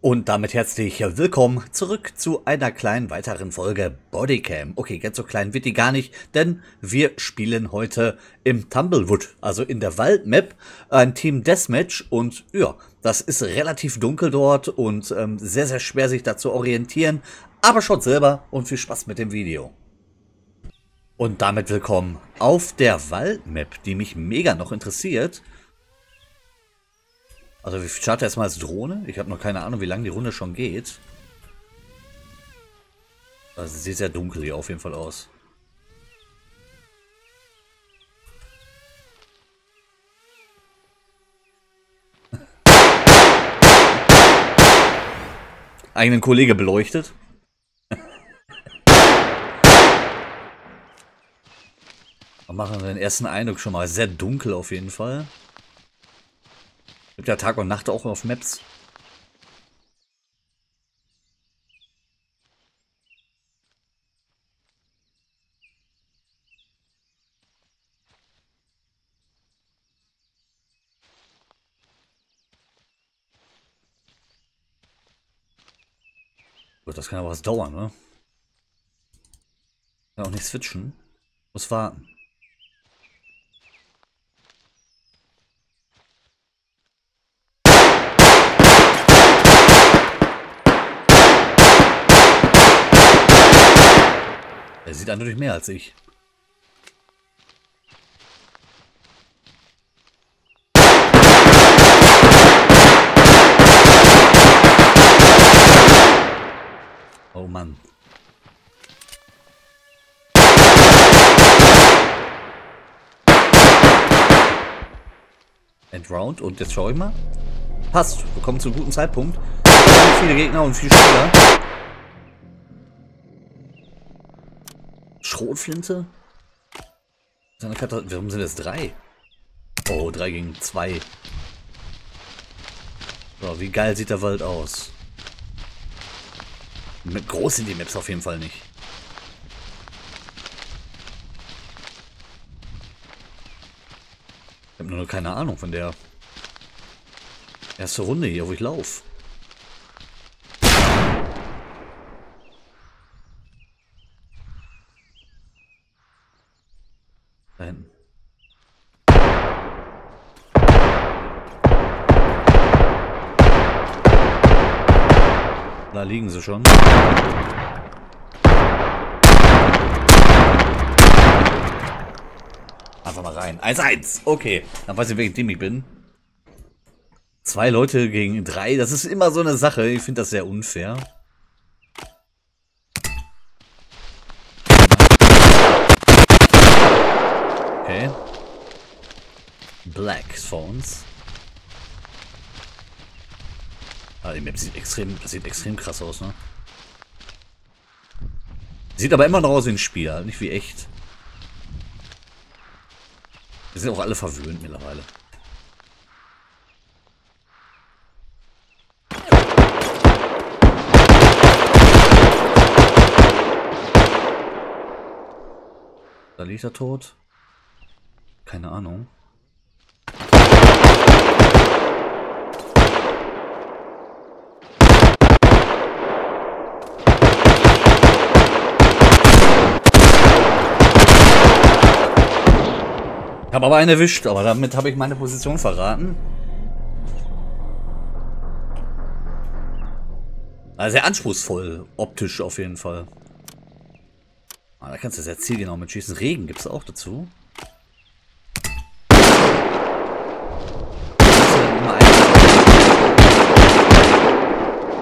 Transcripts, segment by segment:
Und damit herzlich willkommen zurück zu einer kleinen weiteren Folge Bodycam. Okay, ganz so klein wird die gar nicht, denn wir spielen heute im Tumblewood, also in der Waldmap, ein Team Deathmatch und ja, das ist relativ dunkel dort und ähm, sehr, sehr schwer sich da zu orientieren, aber schaut selber und viel Spaß mit dem Video. Und damit willkommen auf der Waldmap, die mich mega noch interessiert. Also wir starten erstmal als Drohne. Ich habe noch keine Ahnung, wie lange die Runde schon geht. Also sieht sehr dunkel hier auf jeden Fall aus. Eigenen Kollege beleuchtet. machen wir den ersten Eindruck schon mal. Sehr dunkel auf jeden Fall. Gibt ja Tag und Nacht auch auf Maps. Gut, das kann aber was dauern, ne? Kann auch nicht switchen. Muss warten. Sieht eindeutig mehr als ich. Oh Mann. Endround und jetzt schau ich mal. Passt, wir kommen zu einem guten Zeitpunkt. Viele Gegner und viele Spieler. Schrotflinte? Warum sind es drei? Oh, drei gegen zwei. So, wie geil sieht der Wald aus? Groß sind die Maps auf jeden Fall nicht. Ich habe nur keine Ahnung von der erste Runde hier, wo ich laufe. Da hinten. Da liegen sie schon. Einfach mal rein. 1-1. Okay. Dann weiß ich, welchen Team ich bin. Zwei Leute gegen drei. Das ist immer so eine Sache. Ich finde das sehr unfair. Okay. Black Phones. Ah, die Map sieht extrem, das sieht extrem krass aus, ne? Sieht aber immer noch aus wie ein Spiel, halt nicht wie echt. Wir sind auch alle verwöhnt mittlerweile. Da liegt er tot. Keine Ahnung. Habe aber einen erwischt, aber damit habe ich meine Position verraten. Also sehr anspruchsvoll, optisch auf jeden Fall. Ah, da kannst du sehr zielgenau mit schießen. Regen gibt es auch dazu.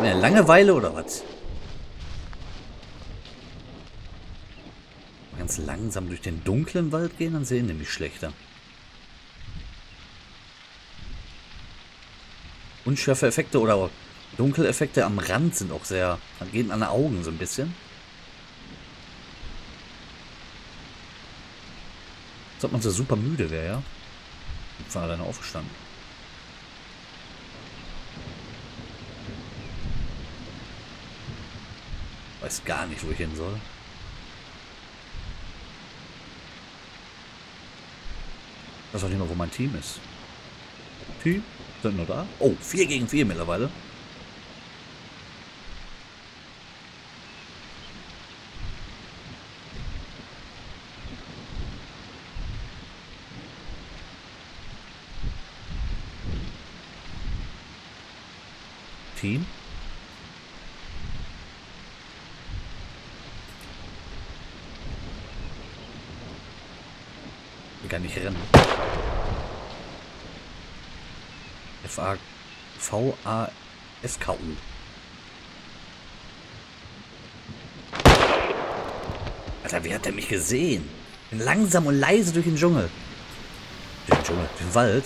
Eine Langeweile oder was? Ganz langsam durch den dunklen Wald gehen, dann sehen nämlich schlechter. Unschärfe Effekte oder Dunkeleffekte am Rand sind auch sehr, gehen an den Augen so ein bisschen. Als ob man so super müde wäre, ja? Von alleine aufgestanden. Weiß gar nicht, wo ich hin soll. Ich weiß auch nicht mehr, wo mein Team ist. Team? Clinton, oder? Oh, 4 gegen 4 mittlerweile. Team. Kann ich rennen. V-A-S-K-U. Alter, wie hat der mich gesehen? Bin langsam und leise durch den Dschungel. Den Dschungel, den Wald.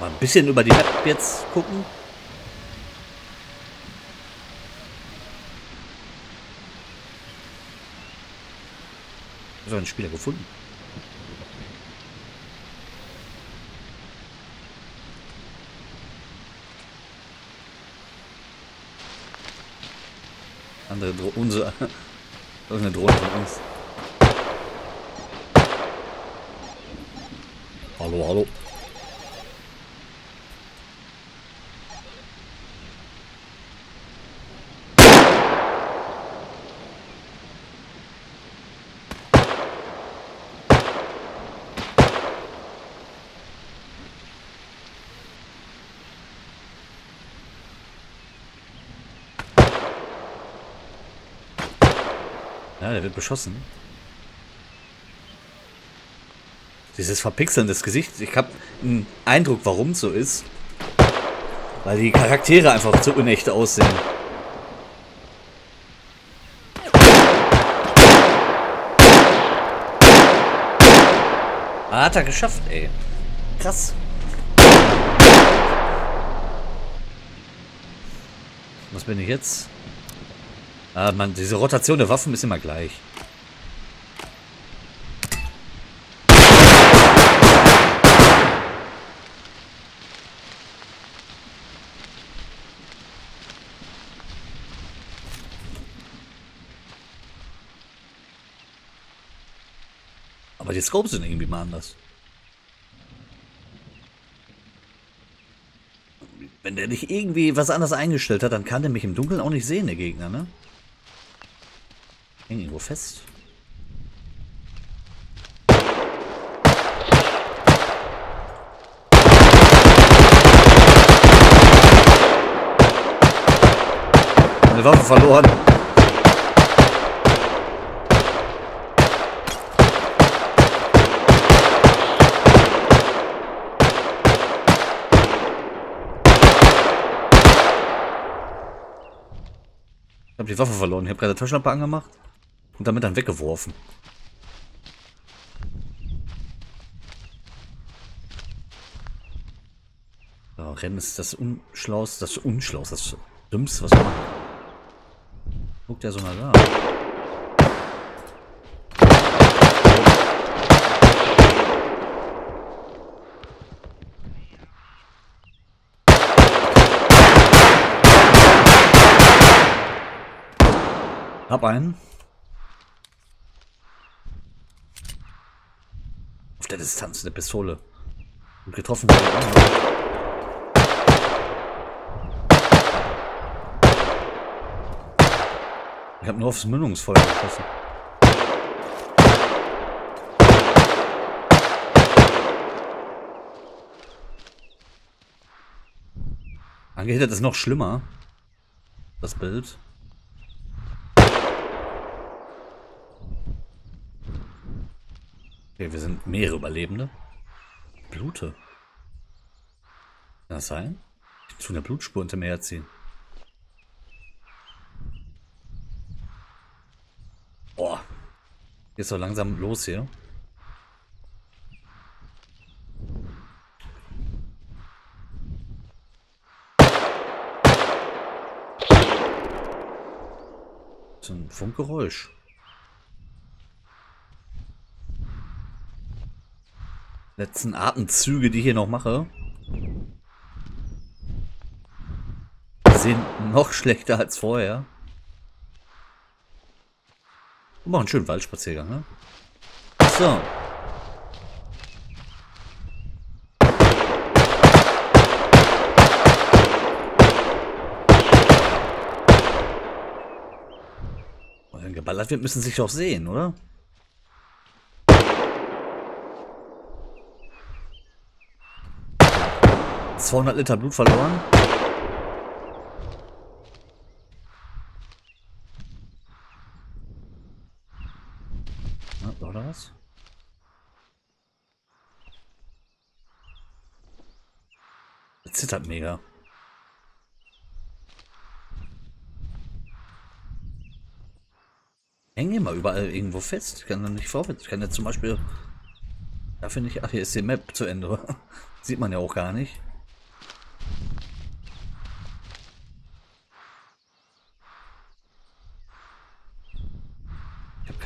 Mal ein bisschen über die Map jetzt gucken. So einen Spieler gefunden. Andere Dro unsere irgendeine Drohne von uns. Hallo, hallo. Der wird beschossen. Dieses Verpixeln des Gesichts. Ich habe einen Eindruck, warum es so ist. Weil die Charaktere einfach zu unecht aussehen. Ah, hat er geschafft, ey. Krass. Was bin ich jetzt? Ah, man, diese Rotation der Waffen ist immer gleich. Aber die Scopes sind irgendwie mal anders. Wenn der nicht irgendwie was anderes eingestellt hat, dann kann der mich im Dunkeln auch nicht sehen, der Gegner, ne? Hängen irgendwo fest. Eine Waffe verloren. Ich habe die Waffe verloren. Ich habe gerade Taschenlampe angemacht. Und damit dann weggeworfen. So, Rennen ist das Unschlaus, das Unschlaus, das Dümmste, was man. Guckt ja so mal da. Hab einen. Auf der Distanz eine Pistole. Und getroffen Ich habe nur aufs Mündungsfeuer geschossen. Angehittet ist noch schlimmer. Das Bild. Okay, wir sind mehrere Überlebende. Blute. Kann das sein? Ich tue eine Blutspur unter mir herziehen. Boah. Geht so langsam los hier. So ein Funkgeräusch. Letzten Atemzüge, die ich hier noch mache. Sehen noch schlechter als vorher. Und machen einen schönen Waldspaziergang, ne? So. Wenn geballert wird, müssen sie sich auch sehen, oder? 200 Liter Blut verloren. Ja, was? Zittert mega. Hänge immer überall irgendwo fest. Ich kann dann nicht vorwärts. Ich kann jetzt zum Beispiel. Da finde ich. Ach, hier ist die Map zu Ende. Sieht man ja auch gar nicht.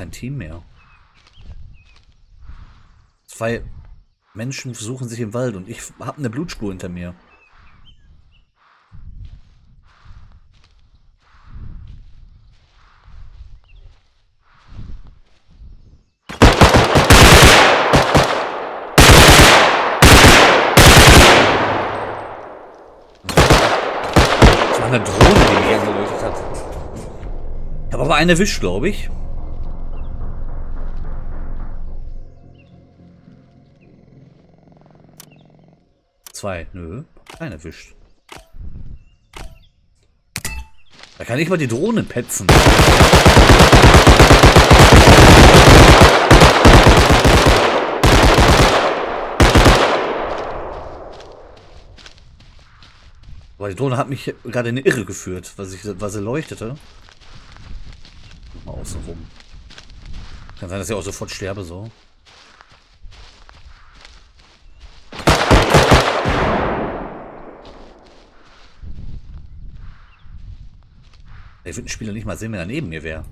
Kein Team mehr. Zwei Menschen suchen sich im Wald und ich habe eine Blutspur hinter mir. eine Drohne, die mich angeleuchtet hat. Ich habe aber eine erwischt, glaube ich. Zwei. Nö. Eine erwischt. Da kann ich mal die Drohne petzen. Aber die Drohne hat mich gerade in eine Irre geführt, weil, ich, weil sie leuchtete. Mal außen rum. Kann sein, dass ich auch sofort sterbe, so. Ich würde den Spieler nicht mal sehen, wenn er neben mir wäre.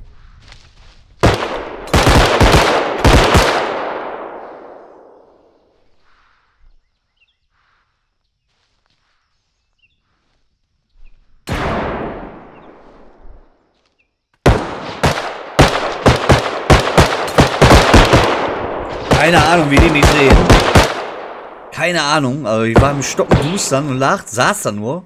Keine Ahnung, wie die mich sehen. Keine Ahnung, aber ich war im Stocken Dustern und lag, saß da nur.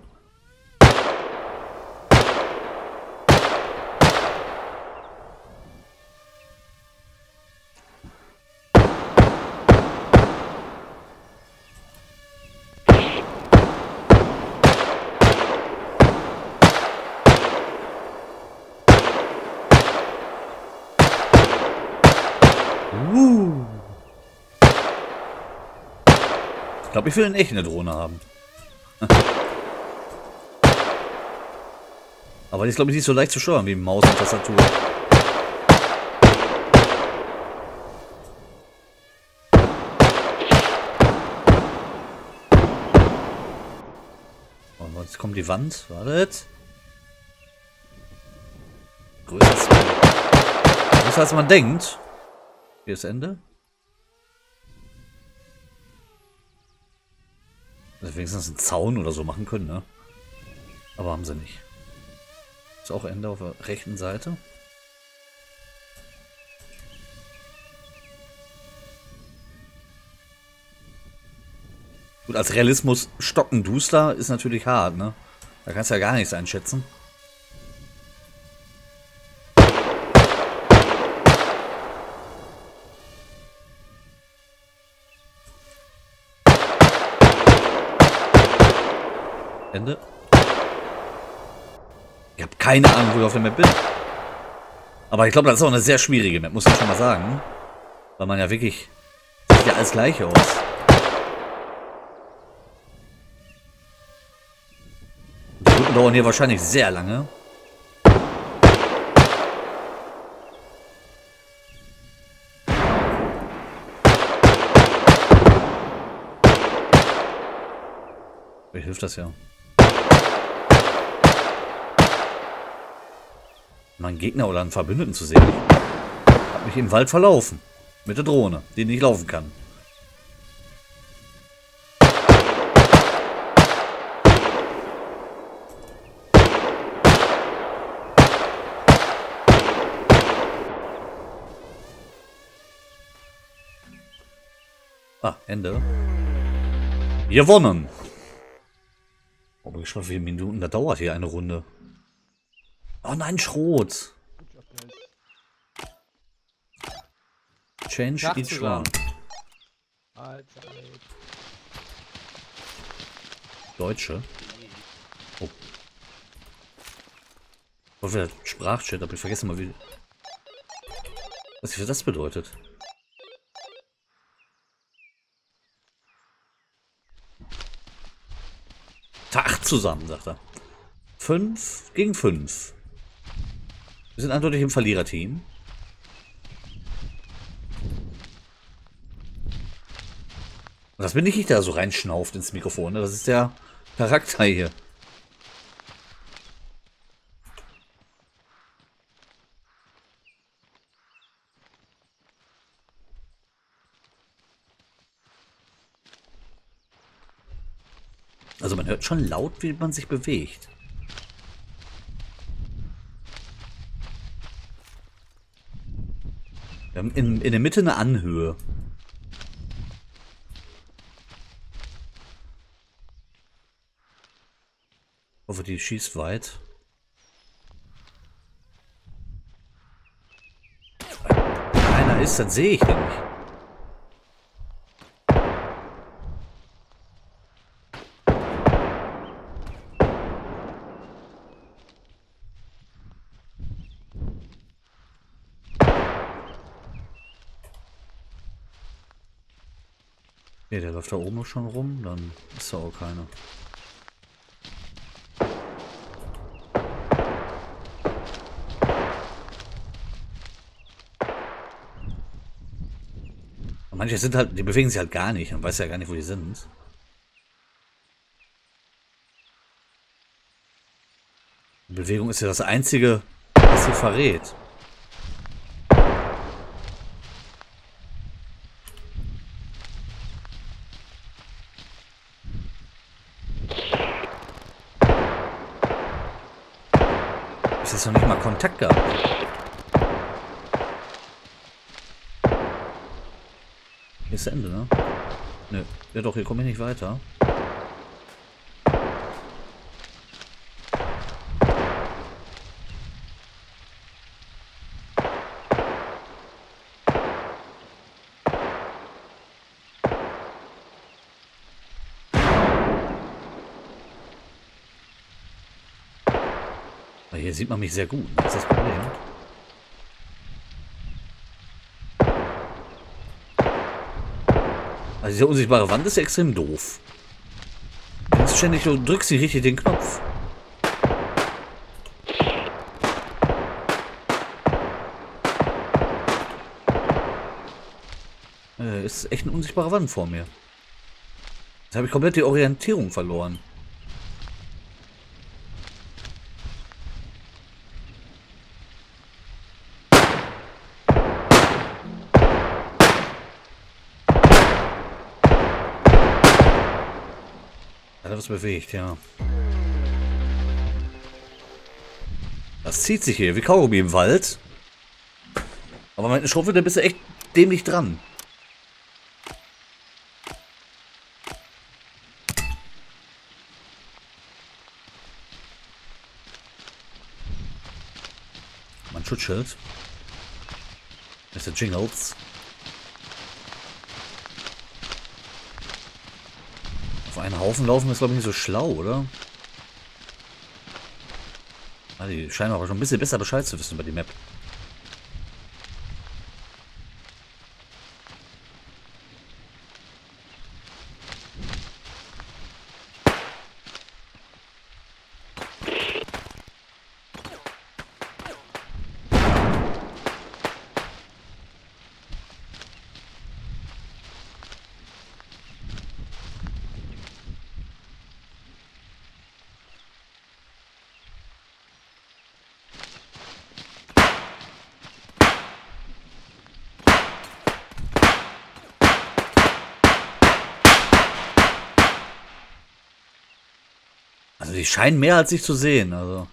Ich will echt eine Drohne haben. Aber die ist, glaube ich, nicht so leicht zu steuern wie Maus und Tastatur. Und jetzt kommt die Wand. Wartet. Größer als, größer als man denkt. Hier ist Ende. Also wenigstens einen Zaun oder so machen können, ne? Aber haben sie nicht. Ist auch Ende auf der rechten Seite. Gut, als Realismus stockenduster ist natürlich hart, ne? Da kannst du ja gar nichts einschätzen. Ende. Ich habe keine Ahnung, wo ich auf der Map bin. Aber ich glaube, das ist auch eine sehr schwierige Map, muss ich schon mal sagen. Weil man ja wirklich... Sieht ja alles gleich aus. Die Routen dauern hier wahrscheinlich sehr lange. Vielleicht hilft das ja. Meinen Gegner oder einen Verbündeten zu sehen. Habe mich im Wald verlaufen. Mit der Drohne, die nicht laufen kann. Ah, Ende. Gewonnen. Oh, ich schon wie viele Minuten da dauert hier eine Runde. Oh nein, Schrot. Change each one. Deutsche. Oh. Und wieder Sprachchat, aber ich vergesse mal, wie. Was das bedeutet. Tag zusammen, sagt er. Fünf gegen fünf. Wir sind eindeutig im Verliererteam. Und das bin nicht ich, der so reinschnauft ins Mikrofon. Ne? Das ist der Charakter hier. Also man hört schon laut, wie man sich bewegt. Wir haben in, in der Mitte eine Anhöhe. Ich hoffe, die schießt weit. Einer ist, dann sehe ich nicht. Da oben schon rum, dann ist da auch keiner. manche sind halt, die bewegen sich halt gar nicht. Man weiß ja gar nicht, wo die sind. Die Bewegung ist ja das Einzige, was sie verrät. ist noch nicht mal Kontakt gehabt. Hier ist Ende, ne? Ne, ja doch, hier komme ich nicht weiter. Hier sieht man mich sehr gut. Das ist das Problem. Also diese unsichtbare Wand ist extrem doof. Du ständig, du drückst nicht richtig den Knopf. Äh, ist echt eine unsichtbare Wand vor mir. Jetzt habe ich komplett die Orientierung verloren. Bewegt, ja. Das zieht sich hier wie Kaugummi im Wald. Aber mit einer Schaufel, da bist du echt dämlich dran. Mein Schutzschild. Der Jingles. Einen Haufen laufen ist, glaube ich, nicht so schlau, oder? Ah, die scheinen aber schon ein bisschen besser Bescheid zu wissen über die Map. Scheinen mehr als ich zu sehen, also.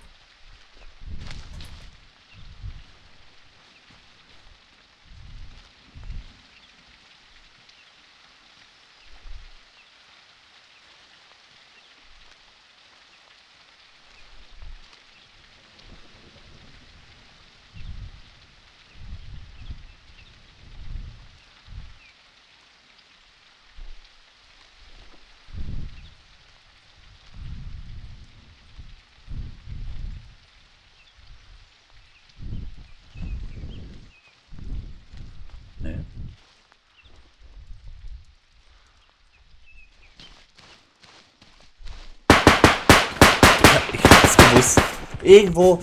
Irgendwo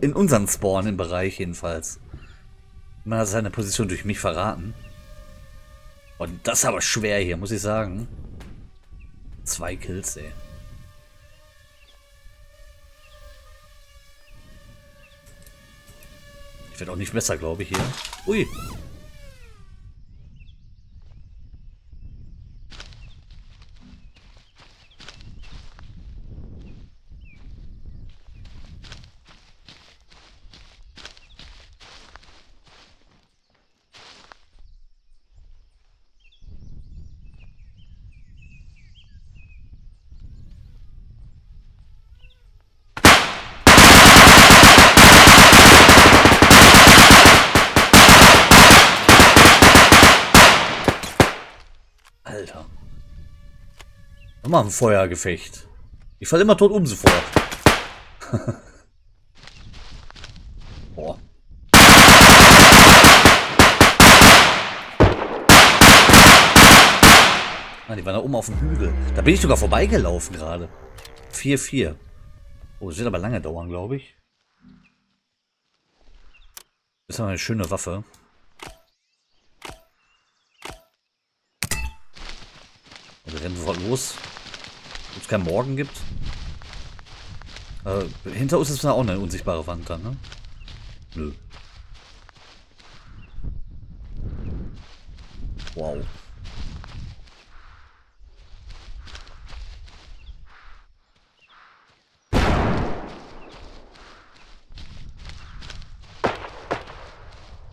in unseren Spawn im Bereich jedenfalls. Man hat seine Position durch mich verraten. Und das ist aber schwer hier, muss ich sagen. Zwei Kills, ey. Ich werde auch nicht besser, glaube ich, hier. Ui. Alter. Nochmal ein Feuergefecht. Ich falle immer tot um sofort. Boah. Ah, die waren da oben auf dem Hügel. Da bin ich sogar vorbeigelaufen gerade. 4-4. Oh, das wird aber lange dauern, glaube ich. Das ist aber eine schöne Waffe. Wir rennen sofort los. Ob es keinen Morgen gibt. Äh, hinter uns ist auch eine unsichtbare Wand dann, ne? Nö. Wow.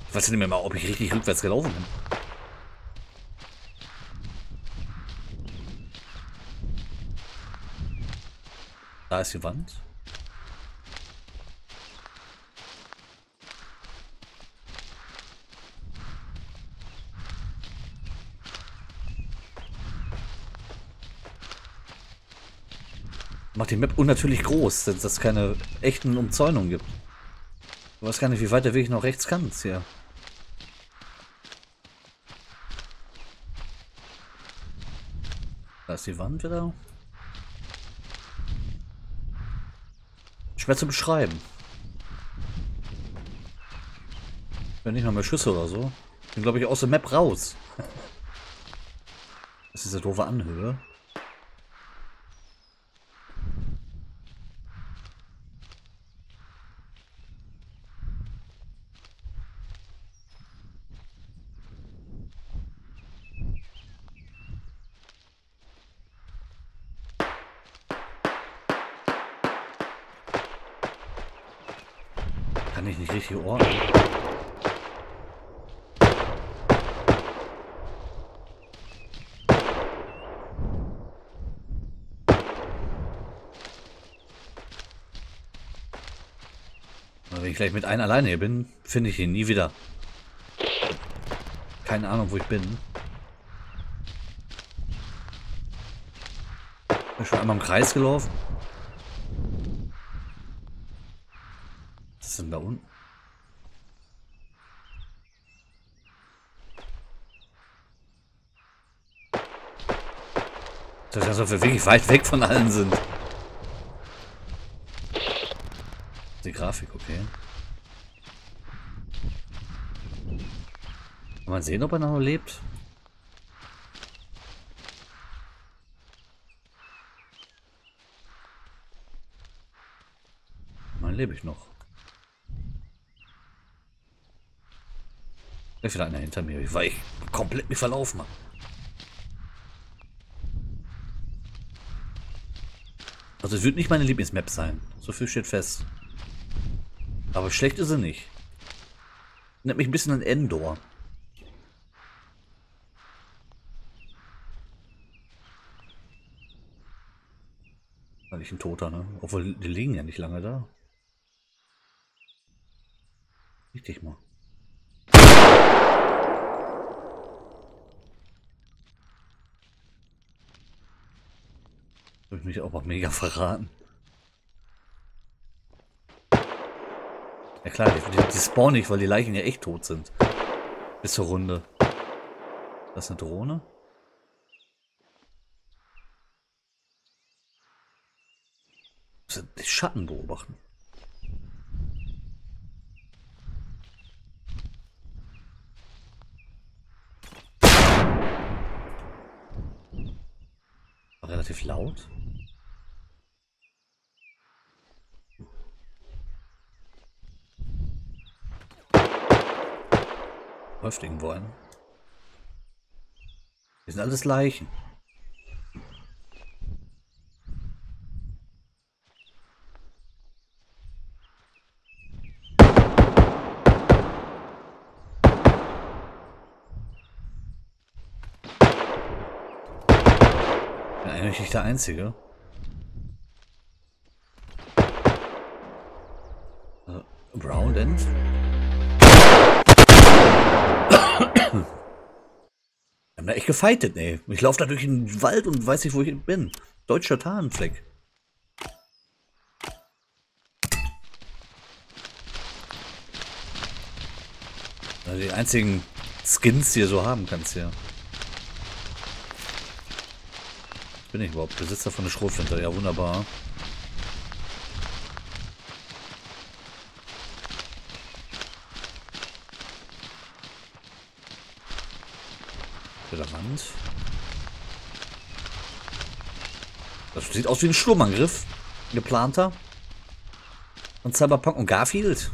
Ich weiß nicht mehr mal, ob ich richtig rückwärts gelaufen bin. Da ist die Wand. Macht die Map unnatürlich groß, dass es keine echten Umzäunungen gibt. Ich weiß gar nicht, wie weit der Weg noch rechts kann hier. Da ist die Wand wieder. Schwer zu beschreiben. Wenn nicht mal mehr Schüsse oder so. Bin glaube ich aus der Map raus. Das ist eine doofe Anhöhe. Richtig ordnen. Wenn ich gleich mit einem alleine hier bin, finde ich ihn nie wieder. Keine Ahnung, wo ich bin. Bin schon einmal im Kreis gelaufen. denn da unten? Das ja so wir wirklich weit weg von allen sind. Die Grafik, okay. Kann man sehen, ob er noch lebt? Dann lebe ich noch. Wieder einer hinter mir, weil ich komplett mich verlaufen habe. Also es wird nicht meine Lieblingsmap sein. So viel steht fest. Aber schlecht ist sie nicht. Nennt mich ein bisschen an Endor. Weil ich ein Toter, ne? Obwohl, die liegen ja nicht lange da. Richtig mal. Habe ich mich auch mal mega verraten. Ja klar, die, die, die spawnen nicht, weil die Leichen ja echt tot sind. Bis zur Runde. Das ist eine Drohne. Die Schatten beobachten. relativ laut. Läuft irgendwo ein. Wir sind alles Leichen. Eigentlich nicht der Einzige. Äh, Brown End? Da echt gefightet, ey. Ich laufe da durch den Wald und weiß nicht, wo ich bin. Deutscher Tarnfleck. Also die einzigen Skins, die du so haben kannst, ja. Bin ich überhaupt? Besitzer von der Schrotflinte. Ja, wunderbar. der Wand. Das sieht aus wie ein Sturmangriff. Geplanter. Und Cyberpunk und Garfield.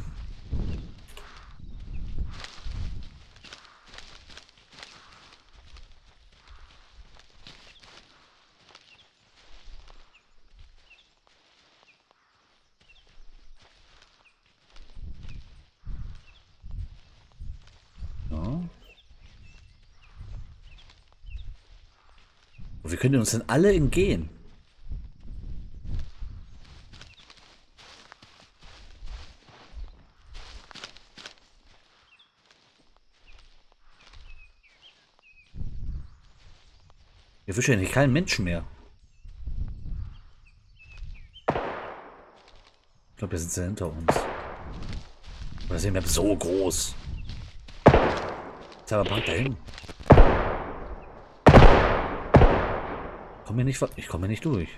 Wir können uns dann alle entgehen. Ja nicht keinen Menschen mehr. Ich glaube, wir sind hinter uns. Oder sehen wir so groß. Jetzt aber da hin. Komm hier nicht, ich komme hier nicht durch.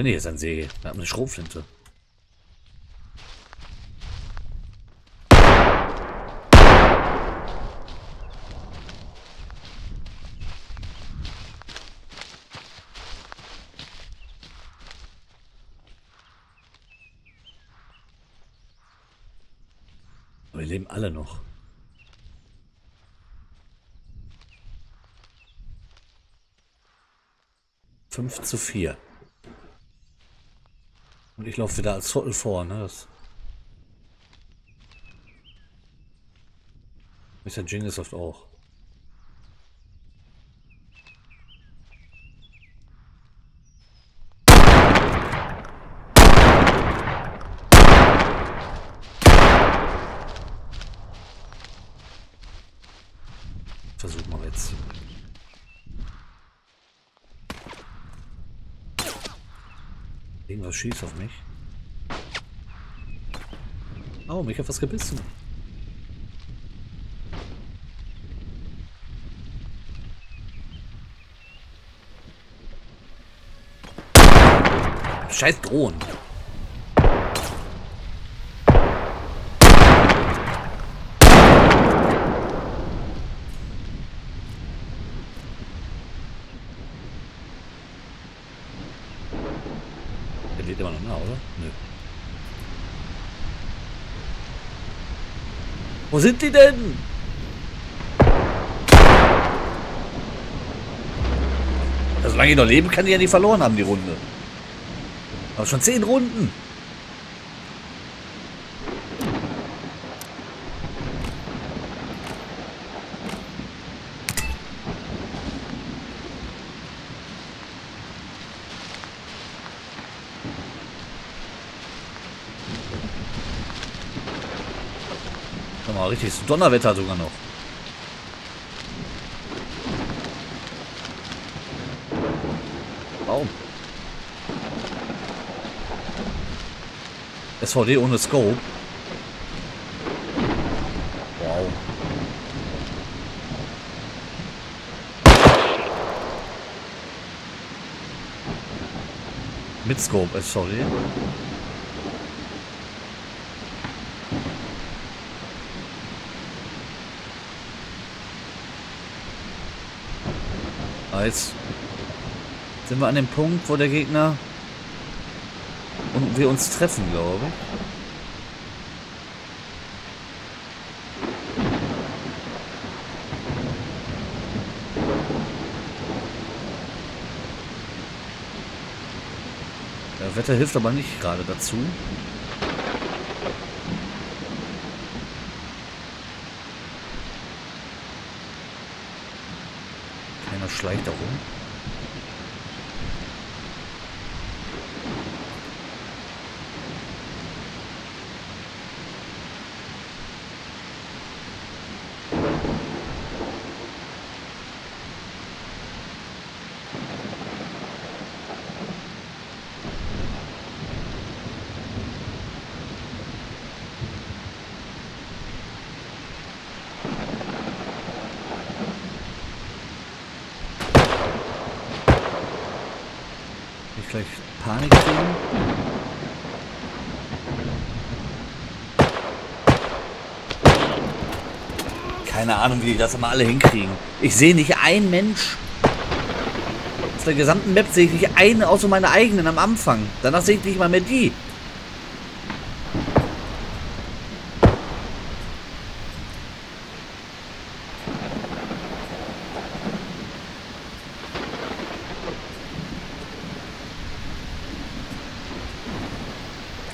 Wenn ich jetzt ein See. Wir haben eine Schrotflinte. Wir leben alle noch. Fünf zu vier. Und ich laufe wieder als Zottel vor, ne? Das Mr. Jingles oft auch. Versuchen wir jetzt. Irgendwas schießt auf mich. Oh, mich hat was gebissen. Scheiß Drohnen. geht immer noch nah, oder? Nö. Wo sind die denn? Also, solange ich noch leben kann, die ja nicht verloren haben, die Runde. Aber schon zehn Runden. Kriegst Donnerwetter sogar noch. Baum. SVD ohne Scope. Wow. Mit Scope, SVD. Jetzt sind wir an dem Punkt, wo der Gegner und wir uns treffen, glaube ich. Der Wetter hilft aber nicht gerade dazu. Keiner schleicht da rum. Ich gleich Panik kriegen. Keine Ahnung, wie die das immer alle hinkriegen. Ich sehe nicht einen Mensch. Auf der gesamten Map sehe ich nicht einen außer meine eigenen am Anfang. Danach sehe ich nicht mal mehr die.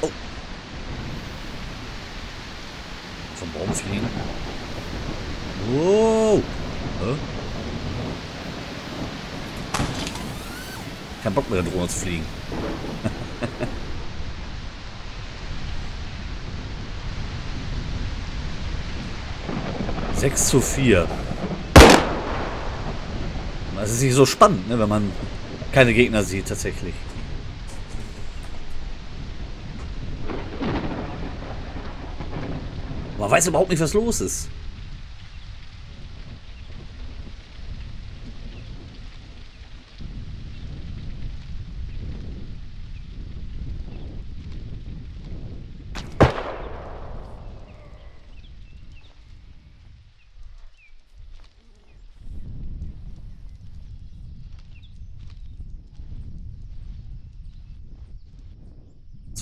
Oh. Vom Baum fliegen. Wow. Hä? Kein Bock mehr, Drohne zu fliegen. Sechs zu vier. Das ist nicht so spannend, ne, wenn man keine Gegner sieht, tatsächlich. Man weiß überhaupt nicht, was los ist.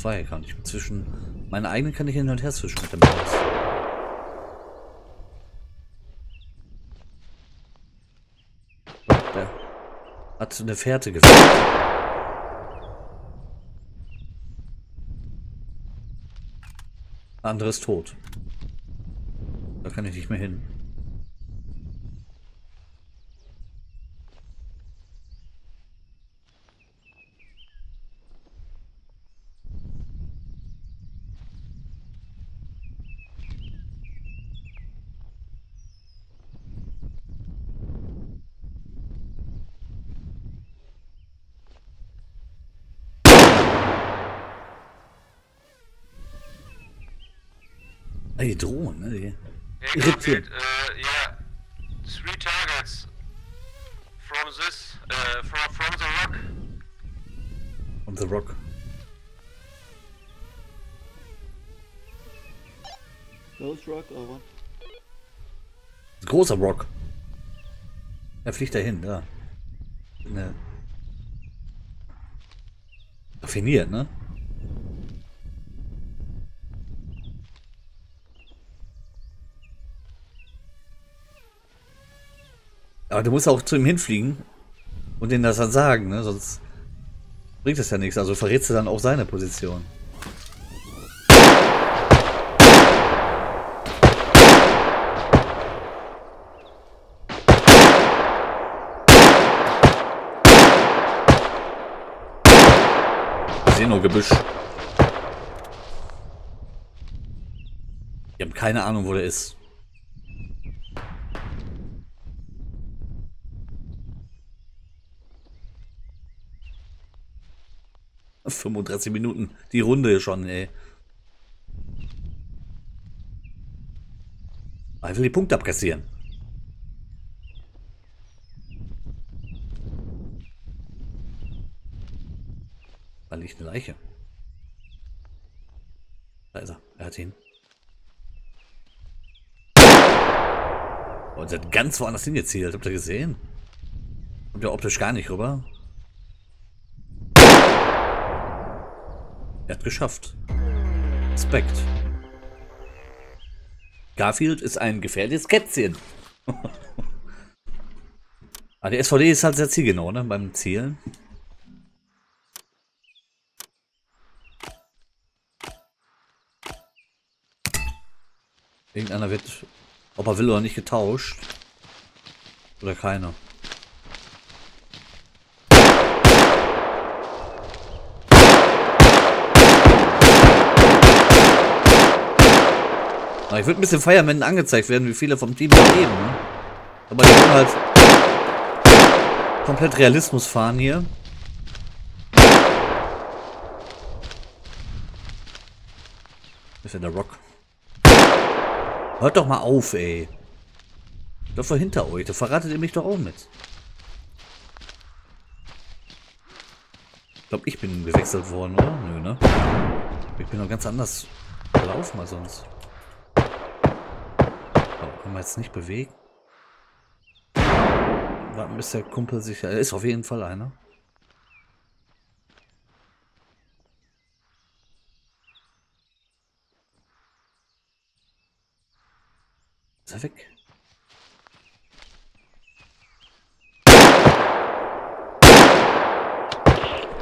Zwei kann ich zwischen. Meine eigenen kann ich hin und her zwischen mit dem Maus. Der hat eine Fährte gefällt. Der andere ist tot. Da kann ich nicht mehr hin. Ah, Die Drohnen, ne? Die irritieren. Uh, yeah. Three targets from this, uh, from, from the rock. On the Rock. Ghost Rock or what? Großer Rock. Er fliegt dahin, da. Ne. Raffiniert, ne? Aber du musst auch zu ihm hinfliegen und ihm das dann sagen, ne? Sonst bringt es ja nichts. Also verrätst du dann auch seine Position. Nur Gebüsch. Ich habe keine Ahnung, wo der ist. 35 Minuten. Die Runde schon, ey. Ah, Einfach die Punkte abkassieren. Da liegt eine Leiche. Da ist er. Er hat ihn. Und er hat ganz woanders hingezielt. Habt ihr gesehen? Kommt ja optisch gar nicht rüber. Er hat geschafft. Respekt. Garfield ist ein gefährliches Kätzchen. Aber die SVD ist halt sehr zielgenau, ne? Beim Zielen. Irgendeiner wird, ob er will oder nicht, getauscht. Oder keiner. Aber ich würde ein bisschen feiern, wenn angezeigt werden, wie viele vom Team leben. Ne? Aber die wollen halt komplett Realismus fahren hier. Ist ja der Rock. Hört doch mal auf, ey. Doch vor hinter euch, da verratet ihr mich doch auch mit. Ich glaube, ich bin gewechselt worden, oder? Nö, ne? Ich bin noch ganz anders gelaufen als sonst. Können wir jetzt nicht bewegen? Warten, bis der Kumpel sich... Er ist auf jeden Fall einer. Ist er weg?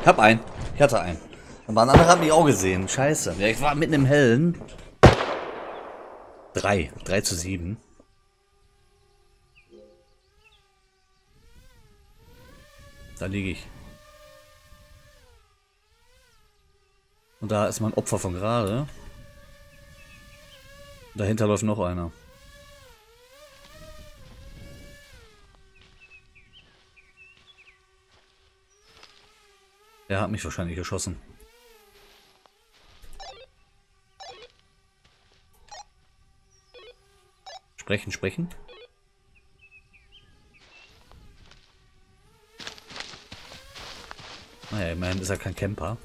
Ich hab einen. Ich hatte einen. Und ein anderer hat mich auch gesehen. Scheiße. Ja, ich war mitten im Hellen. Drei. Drei zu sieben. Da liege ich. Und da ist mein Opfer von gerade. Dahinter läuft noch einer. Er hat mich wahrscheinlich geschossen. Sprechen, sprechen. Immerhin ist er kein Camper.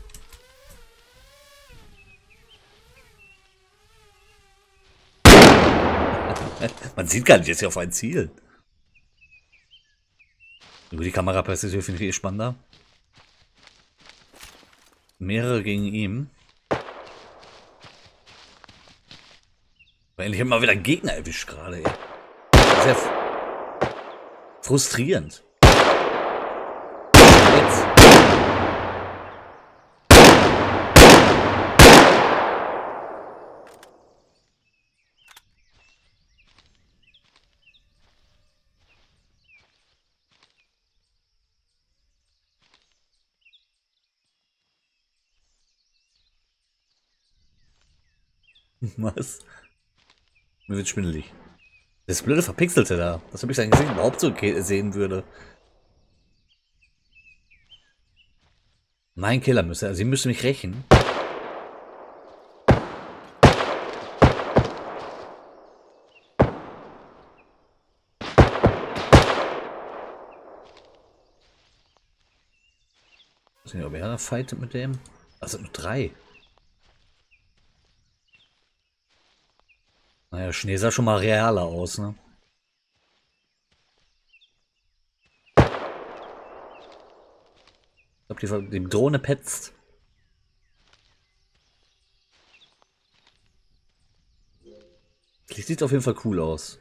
Man sieht gar nicht, jetzt hier auf ein Ziel. Über die Kameraperspektive finde ich eh spannender. Mehrere gegen ihn. Endlich immer wieder Gegner erwischt gerade. Sehr frustrierend. Jetzt. Was? Mir wird schwindelig. Das blöde Verpixelte da. Das habe ich sein Gesicht überhaupt so sehen würde. Mein Killer müsste. Also sie müssen mich rächen. Ich weiß nicht, ob er da fightet mit dem. Also nur drei. Naja, Schnee sah schon mal realer aus, ne? Ich glaube, die, die Drohne petzt. Die sieht auf jeden Fall cool aus.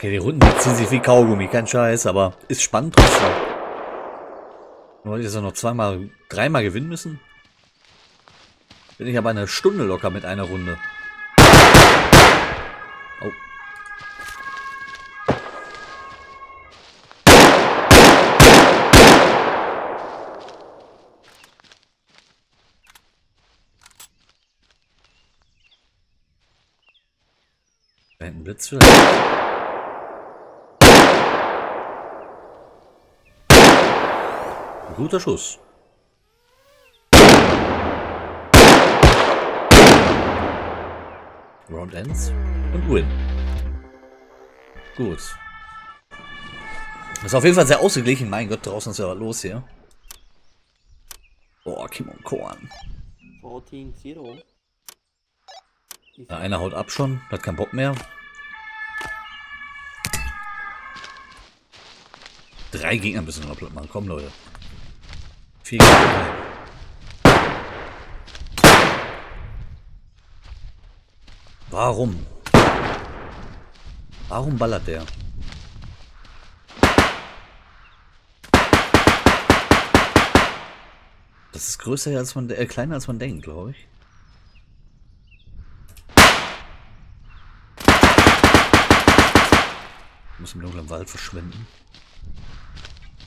Okay, die Sich wie Kaugummi, kein Scheiß, aber ist spannend trotzdem. Nur hätte ich jetzt noch zweimal, dreimal gewinnen müssen. Bin ich aber eine Stunde locker mit einer Runde. Oh. Da hinten Blitz vielleicht. Guter Schuss. Round ends und win. Gut. Ist auf jeden Fall sehr ausgeglichen. Mein Gott, draußen ist ja was los hier. Boah, Kimon Korn. 14-0. Ja, einer haut ab schon, hat keinen Bock mehr. Drei Gegner müssen wir noch platt machen. Komm, Leute. Vier Gegner. Warum? Warum ballert der? Das ist größer als man, äh, kleiner als man denkt, glaube ich. Muss im dunklen Wald verschwinden.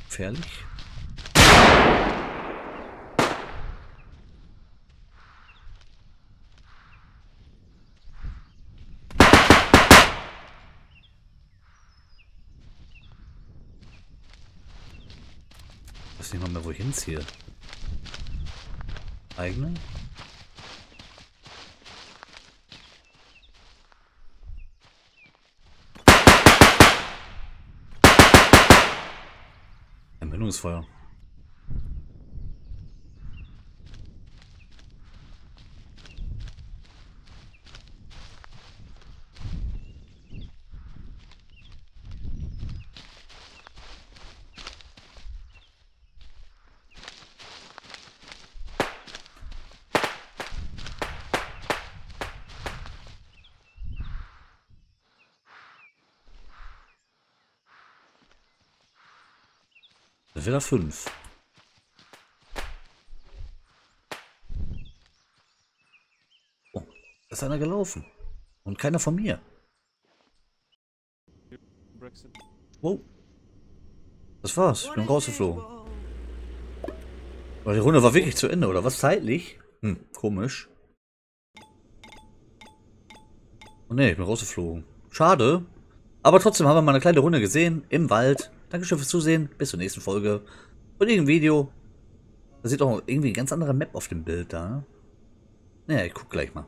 Gefährlich. Ich weiß nicht mal mehr, wo ich hinziehe. Empfindungsfeuer. Wieder fünf. Oh, da ist einer gelaufen. Und keiner von mir. Wow. Das war's. Ich bin rausgeflogen. Aber die Runde war wirklich zu Ende, oder was? Zeitlich? Hm, komisch. Oh ne, ich bin rausgeflogen. Schade. Aber trotzdem haben wir mal eine kleine Runde gesehen im Wald. Dankeschön fürs Zusehen. Bis zur nächsten Folge. Und irgendein Video. Da sieht auch irgendwie eine ganz andere Map auf dem Bild da. Naja, ich guck gleich mal.